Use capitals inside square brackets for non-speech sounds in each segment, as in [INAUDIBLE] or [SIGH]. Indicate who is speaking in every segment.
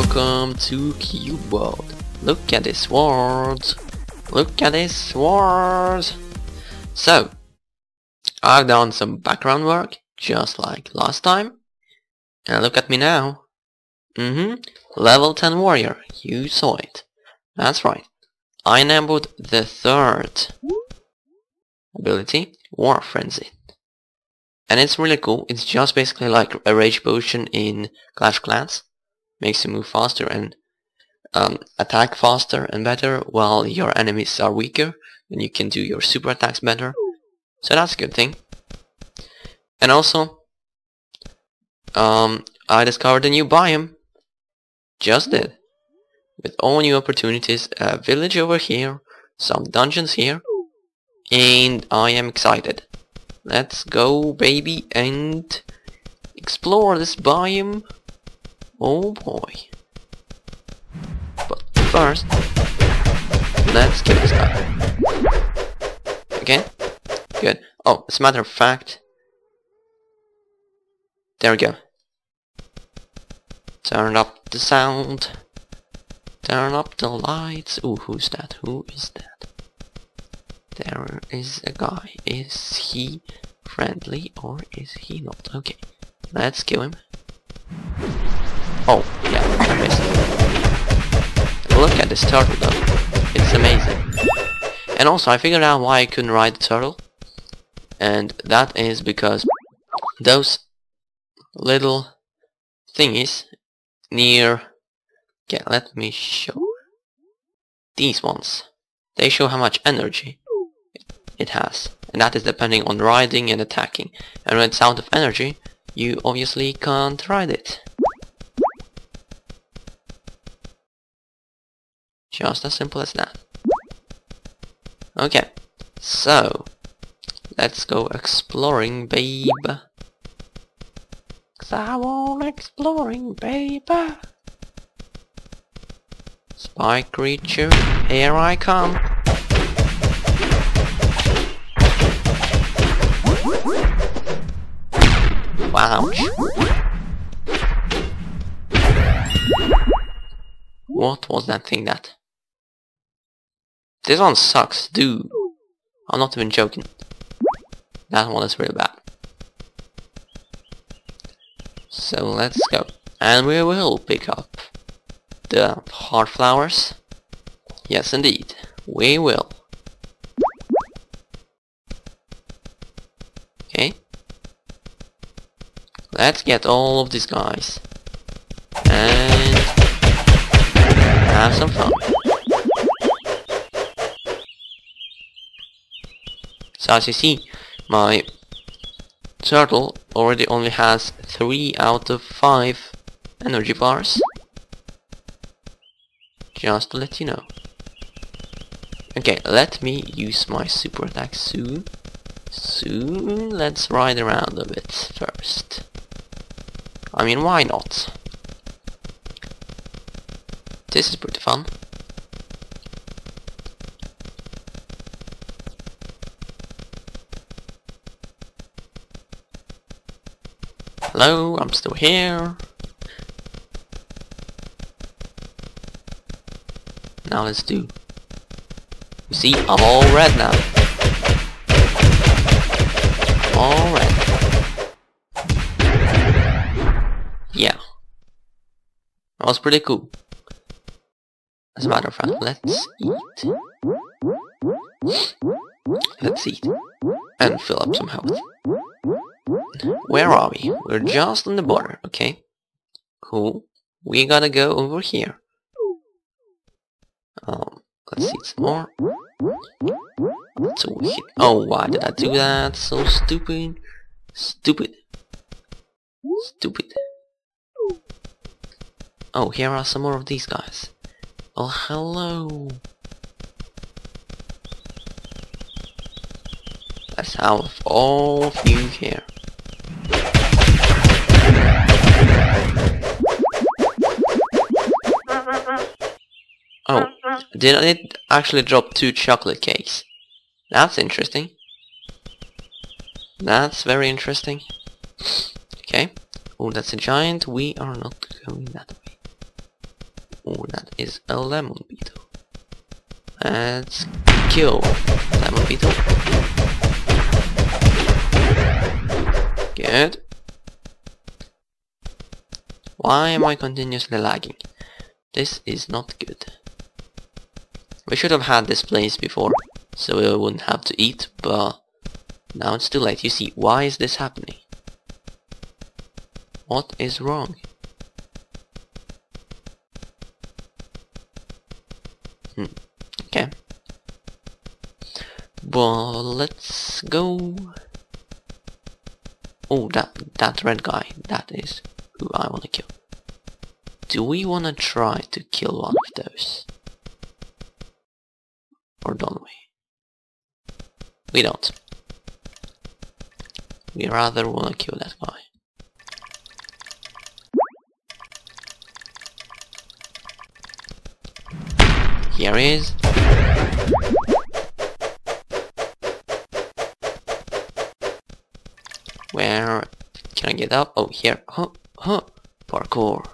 Speaker 1: welcome to Cube World. Look at this world. Look at this world. So, I've done some background work, just like last time. And look at me now. Mm-hmm. Level 10 warrior. You saw it. That's right. I enabled the third ability, War Frenzy. And it's really cool. It's just basically like a rage potion in Clash Clans. Makes you move faster and um, attack faster and better while your enemies are weaker and you can do your super attacks better. So that's a good thing. And also, um, I discovered a new biome. Just did. With all new opportunities, a village over here, some dungeons here, and I am excited. Let's go baby and explore this biome. Oh boy. But first, let's kill this guy. Okay? Good. Oh, as a matter of fact, there we go. Turn up the sound. Turn up the lights. Ooh, who's that? Who is that? There is a guy. Is he friendly or is he not? Okay, let's kill him. Oh, yeah, I missed. Look at this turtle though. It's amazing. And also, I figured out why I couldn't ride the turtle. And that is because those little thingies near Okay, let me show. These ones. They show how much energy it has. And that is depending on riding and attacking. And when it's out of energy, you obviously can't ride it. Just as simple as that. Okay, so let's go exploring, babe. Cause I want exploring, babe. Spy creature, here I come. Ouch. What was that thing that? This one sucks, dude. I'm not even joking. That one is really bad. So let's go. And we will pick up the heart flowers? Yes, indeed. We will. Okay. Let's get all of these guys. And have some fun. As you see, my turtle already only has 3 out of 5 energy bars. Just to let you know. Okay, let me use my super attack soon. Soon, let's ride around a bit first. I mean, why not? This is pretty fun. Hello, I'm still here. Now let's do. You see, I'm all red now. all red. Yeah. That was pretty cool. As a matter of fact, let's eat. Let's eat. And fill up some health. Where are we? We're just on the border, okay? Cool. We gotta go over here. Um, let's see some more. So hit. Oh, why did I do that? So stupid. Stupid. Stupid. Oh, here are some more of these guys. Oh, hello. Let's have all of you here. Oh, did it actually drop two chocolate cakes? That's interesting. That's very interesting. Okay. Oh, that's a giant. We are not going that way. Oh, that is a lemon beetle. Let's kill lemon beetle. Good. Why am I continuously lagging? This is not good. We should have had this place before, so we wouldn't have to eat, but now it's too late. You see, why is this happening? What is wrong? Hmm. Okay. Well, let's go. Oh, that that red guy. That is who I want to kill. Do we want to try to kill one of those? Or don't we? We don't. We rather want to kill that guy. Here he is. Get up? Oh, here. Huh, huh. Parkour.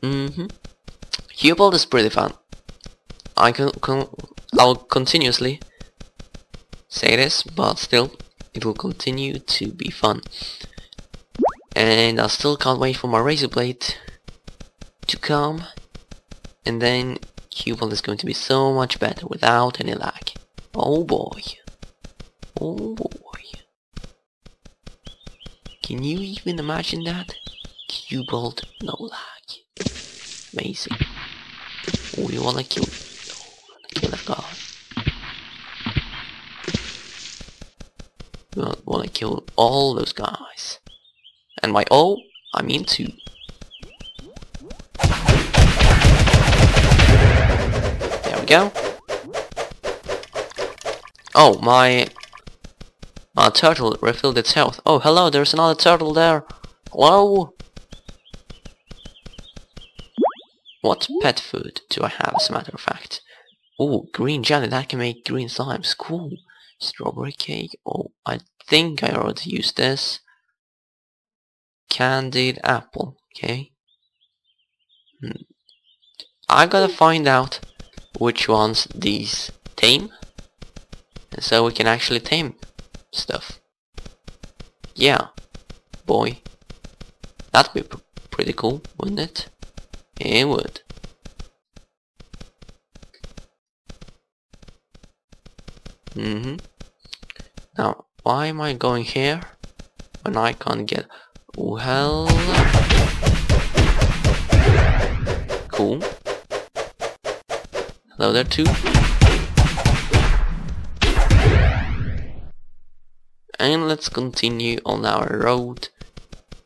Speaker 1: Mm-hmm. Hubble is pretty fun. I can, I'll continuously say this, but still, it will continue to be fun. And I still can't wait for my Razer Blade to come. And then Hubble is going to be so much better without any lag. Oh boy. Oh boy. Can you even imagine that? Hubble, no lag. Amazing. Oh, you wanna kill... Oh, wanna kill that guy. We wanna kill all those guys. And by all, I mean two. There we go. Oh, my... My turtle refilled its health. Oh, hello, there's another turtle there. Hello? What pet food do I have, as a matter of fact? Oh, green jelly, that can make green slimes. Cool. Strawberry cake. Oh, I think I already used this. Candied apple. Okay. Hmm. I gotta find out which ones these tame. So we can actually tame stuff. Yeah, boy. That'd be pretty cool, wouldn't it? It would. Mm-hmm. Now, why am I going here when I can't get... Well... Cool. Hello there too. And let's continue on our road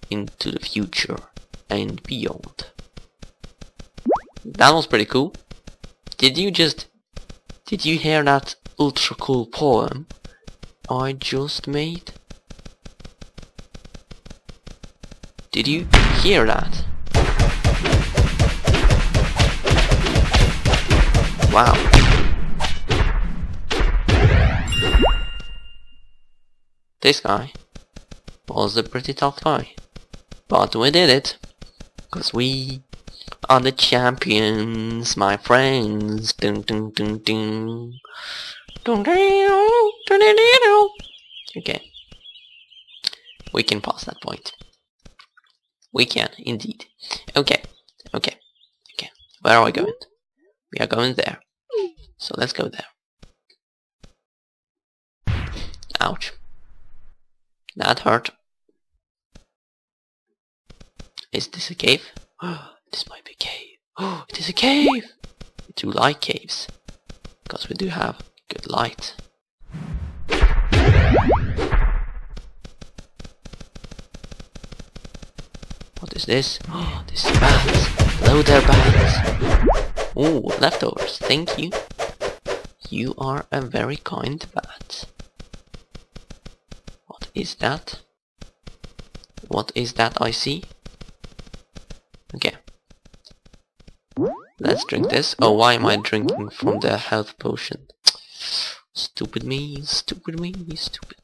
Speaker 1: into the future and beyond. That was pretty cool. Did you just... Did you hear that ultra cool poem I just made? Did you hear that? Wow. This guy was a pretty tough guy. But we did it. Cause we are the champions, my friends. Dun, dun, dun, dun. Dun, dun, dun, dun, dun. Okay. We can pass that point. We can, indeed. Okay. Okay. Okay. Where are we going? We are going there. So let's go there. Ouch. That hurt. Is this a cave? [GASPS] this might be a cave. Oh, [GASPS] it is a cave! We do like caves. Because we do have good light. What is this? Oh, [GASPS] this is bats. Hello there, bats. Oh, leftovers. Thank you. You are a very kind bat. Is that? What is that I see? Okay. Let's drink this. Oh, why am I drinking from the health potion? Stupid me, stupid me, stupid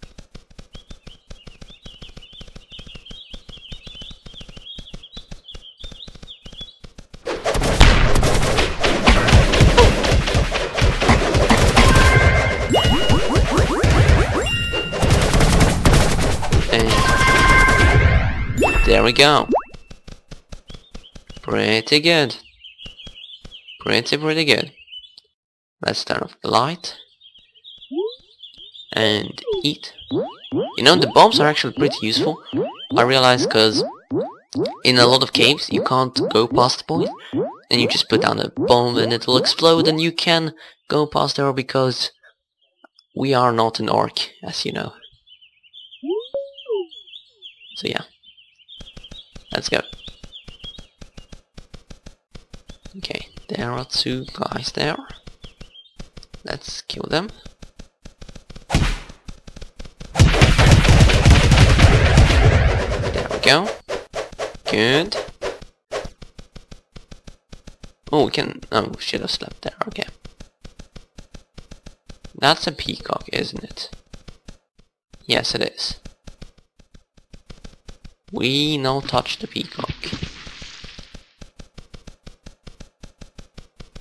Speaker 1: There we go. Pretty good. Pretty, pretty good. Let's turn off the light. And eat. You know, the bombs are actually pretty useful. I realized because in a lot of caves you can't go past the point. And you just put down a bomb and it will explode and you can go past there because we are not an orc, as you know. So yeah. Let's go. Okay, there are two guys there. Let's kill them. There we go. Good. Oh, we can... Oh, should have slept there. Okay. That's a peacock, isn't it? Yes, it is. We now touch the peacock.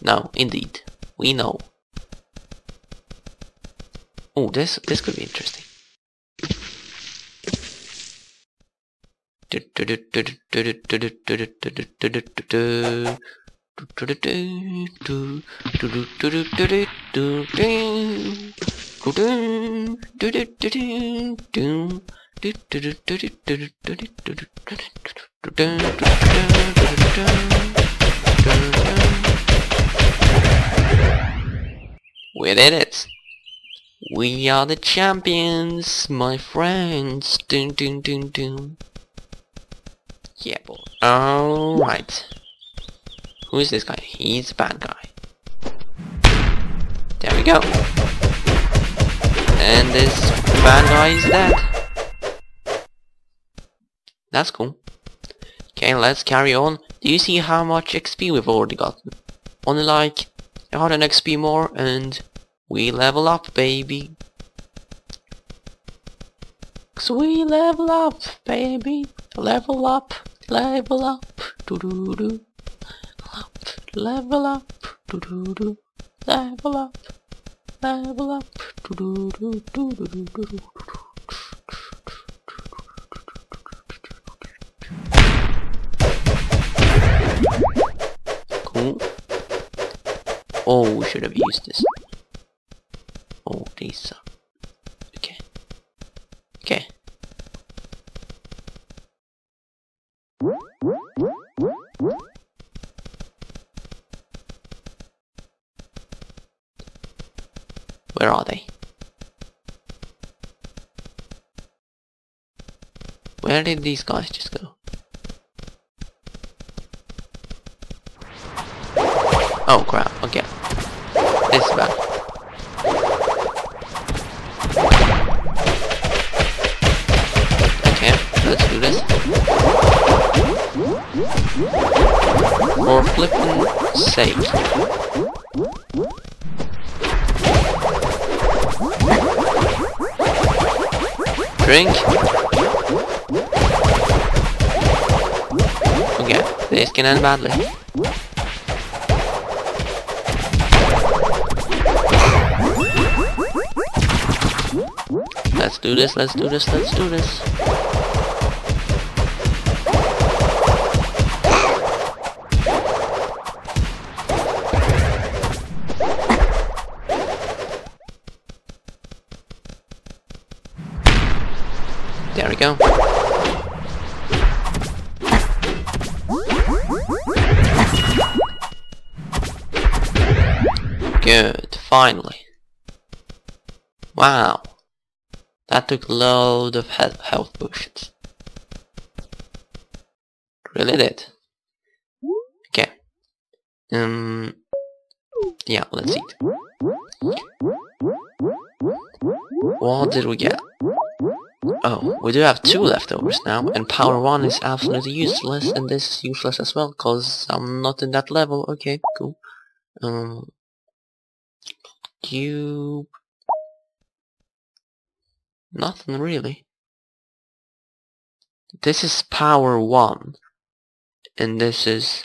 Speaker 1: No, indeed. We know. Oh, this this could be interesting. We did it! We are the champions, my friends! Dun dun dun dun. Yeah, boy. Alright. Who is this guy? He's a bad guy. There we go. And this bad guy is dead. That's cool. Okay, let's carry on. Do you see how much XP we've already gotten? Only like 100 XP more and we level up, baby. Cause we level up, baby. Level up, level up, do do do. Up, level up, do do do. Level up, level up, do do do do do do do. Cool. Oh, we should have used this. Oh, these are... Okay. Okay. Where are they? Where did these guys just go? Oh crap, okay. This is bad. Okay, let's do this. For flippin' sake. Drink. Okay, this can end badly. Let's do this, let's do this, let's do this. There we go. Good, finally. Wow. That took a load of health potions. Really did. Okay. Um. Yeah, let's see. What did we get? Oh, we do have two leftovers now, and power 1 is absolutely useless, and this is useless as well, cause I'm not in that level. Okay, cool. Um, cube. Nothing really. This is power 1, and this is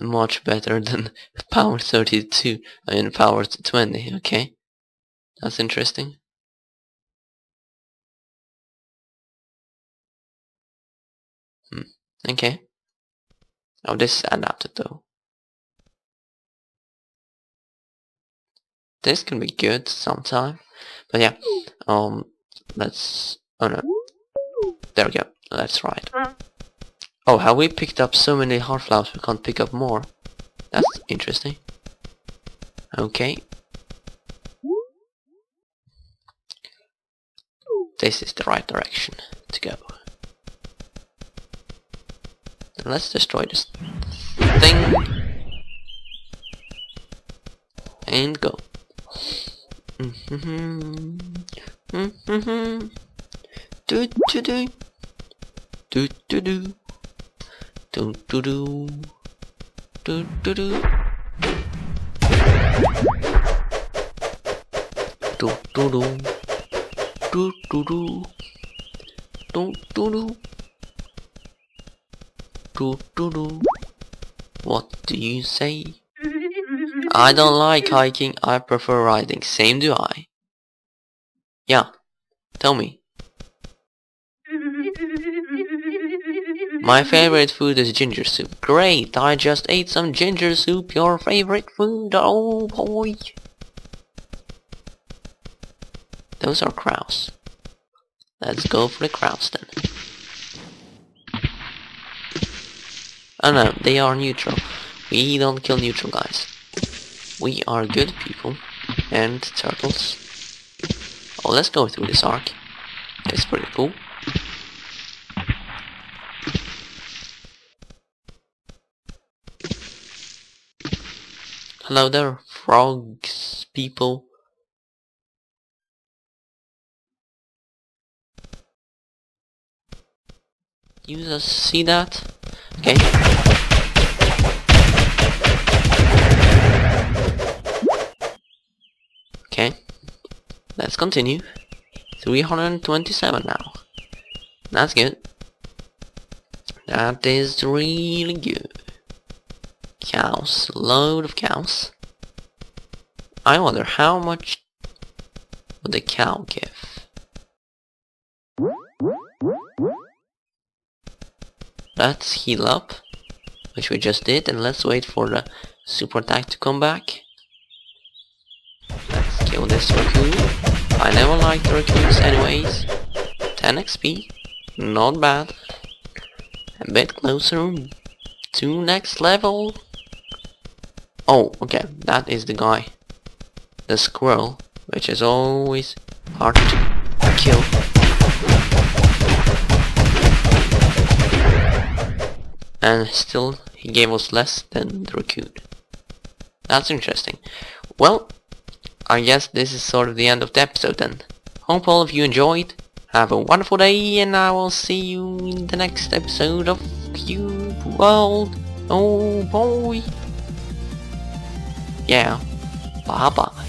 Speaker 1: much better [LAUGHS] than power 32, I mean power 20, okay? That's interesting. Hmm, okay. Oh, this is adapted though. This can be good sometime. But yeah, um, let's, oh no. There we go, that's right. Oh, have we picked up so many heart flowers we can't pick up more? That's interesting. Okay. This is the right direction to go. let's destroy this thing. And go. Mm-hmm. Mm-hmm. Do do do. Do do do. Do do do. Do do do. Do do do. Do do do. Do do do. Do do do. What do you say? I don't like hiking, I prefer riding. Same do I. Yeah, tell me. My favorite food is ginger soup. Great, I just ate some ginger soup, your favorite food, oh boy. Those are crows. Let's go for the crows then. Oh no, they are neutral. We don't kill neutral guys. We are good people. And turtles. Oh, let's go through this arc. It's pretty cool. Hello there, frogs, people. You just see that? Okay. Continue. 327 now. That's good. That is really good. Cows. Load of cows. I wonder how much would the cow give? Let's heal up, which we just did, and let's wait for the super attack to come back. Let's kill this raccoon. I never liked the raccoons anyways. 10 XP, not bad. A bit closer to next level. Oh, okay, that is the guy. The squirrel, which is always hard to kill. And still, he gave us less than the raccoon. That's interesting. Well, I guess this is sort of the end of the episode then. Hope all of you enjoyed. Have a wonderful day and I will see you in the next episode of Cube World. Oh boy. Yeah. Bye bye.